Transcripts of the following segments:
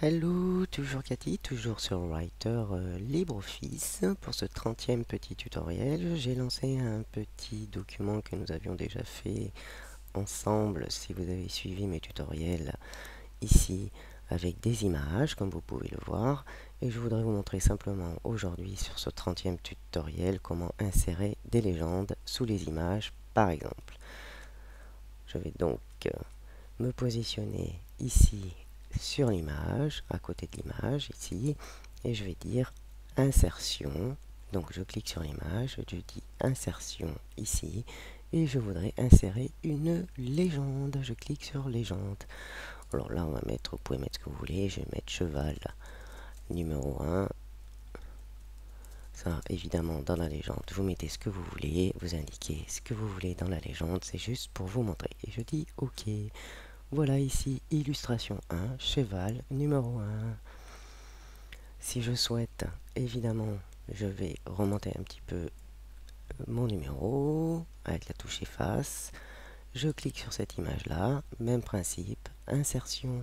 Hello, toujours Cathy, toujours sur Writer euh, LibreOffice. Pour ce 30e petit tutoriel, j'ai lancé un petit document que nous avions déjà fait ensemble si vous avez suivi mes tutoriels ici avec des images comme vous pouvez le voir et je voudrais vous montrer simplement aujourd'hui sur ce 30e tutoriel comment insérer des légendes sous les images par exemple. Je vais donc euh, me positionner ici sur l'image, à côté de l'image, ici, et je vais dire insertion. Donc je clique sur l'image, je dis insertion ici, et je voudrais insérer une légende. Je clique sur légende. Alors là, on va mettre, vous pouvez mettre ce que vous voulez, je vais mettre cheval numéro 1. Ça, évidemment, dans la légende, vous mettez ce que vous voulez, vous indiquez ce que vous voulez dans la légende, c'est juste pour vous montrer. Et je dis OK. Voilà ici, illustration 1, cheval numéro 1. Si je souhaite, évidemment, je vais remonter un petit peu euh, mon numéro avec la touche efface. Je clique sur cette image-là, même principe, insertion,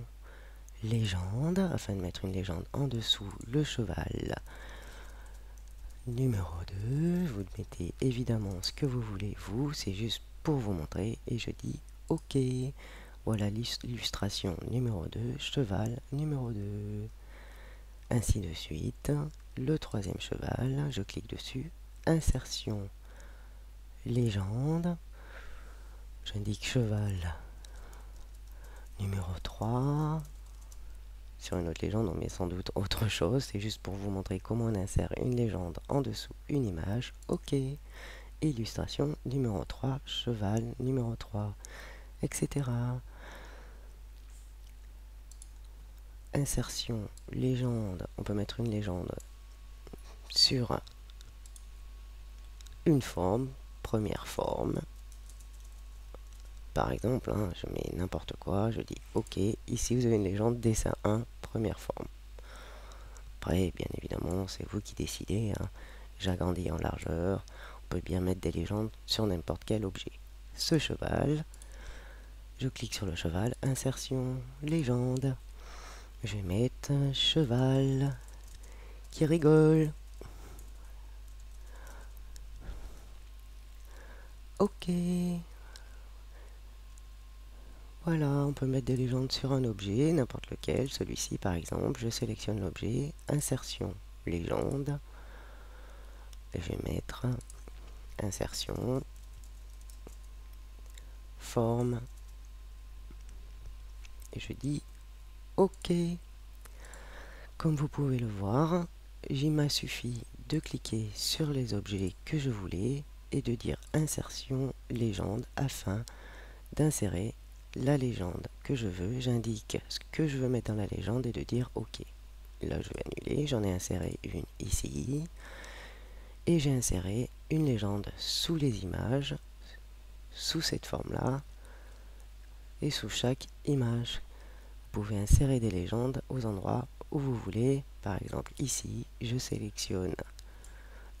légende, afin de mettre une légende en dessous, le cheval numéro 2. Vous mettez évidemment ce que vous voulez, vous, c'est juste pour vous montrer, et je dis OK. Voilà l'illustration numéro 2, cheval numéro 2. Ainsi de suite. Le troisième cheval, je clique dessus. Insertion, légende. J'indique cheval numéro 3. Sur une autre légende, on met sans doute autre chose. C'est juste pour vous montrer comment on insère une légende en dessous, une image. OK. Illustration numéro 3, cheval numéro 3, etc. insertion, légende, on peut mettre une légende sur une forme, première forme. Par exemple, hein, je mets n'importe quoi, je dis OK, ici vous avez une légende dessin 1, première forme. Après, bien évidemment, c'est vous qui décidez. Hein. J'agrandis en largeur. On peut bien mettre des légendes sur n'importe quel objet. Ce cheval, je clique sur le cheval, insertion, légende. Je vais mettre un cheval qui rigole. Ok. Voilà, on peut mettre des légendes sur un objet, n'importe lequel. Celui-ci, par exemple, je sélectionne l'objet, insertion, légende. Je vais mettre insertion, forme. Et je dis OK. Comme vous pouvez le voir, il m'a suffi de cliquer sur les objets que je voulais et de dire insertion légende afin d'insérer la légende que je veux. J'indique ce que je veux mettre dans la légende et de dire OK. Là, je vais annuler. J'en ai inséré une ici. Et j'ai inséré une légende sous les images, sous cette forme-là, et sous chaque image pouvez insérer des légendes aux endroits où vous voulez. Par exemple, ici, je sélectionne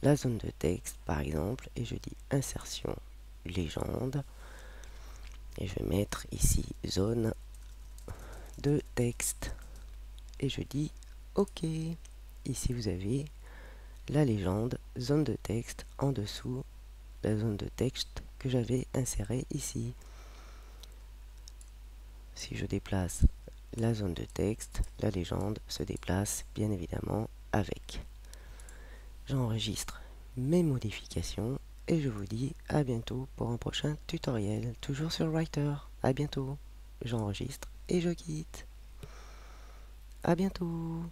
la zone de texte, par exemple, et je dis insertion légende. Et je vais mettre ici zone de texte. Et je dis OK. Ici, vous avez la légende zone de texte en dessous la zone de texte que j'avais insérée ici. Si je déplace la zone de texte, la légende se déplace bien évidemment avec. J'enregistre mes modifications et je vous dis à bientôt pour un prochain tutoriel, toujours sur Writer. À bientôt. J'enregistre et je quitte. À bientôt.